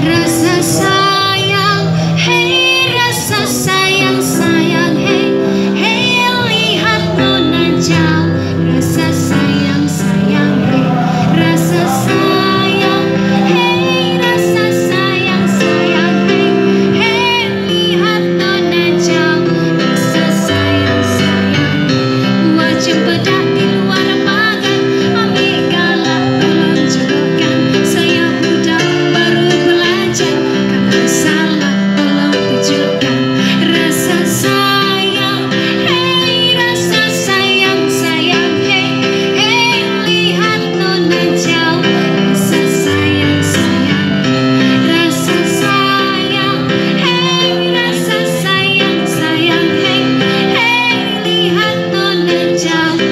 Rasa sayang, hei. Rasa sayang, hey, hey, lihat nona najal, rasa sayang. 家。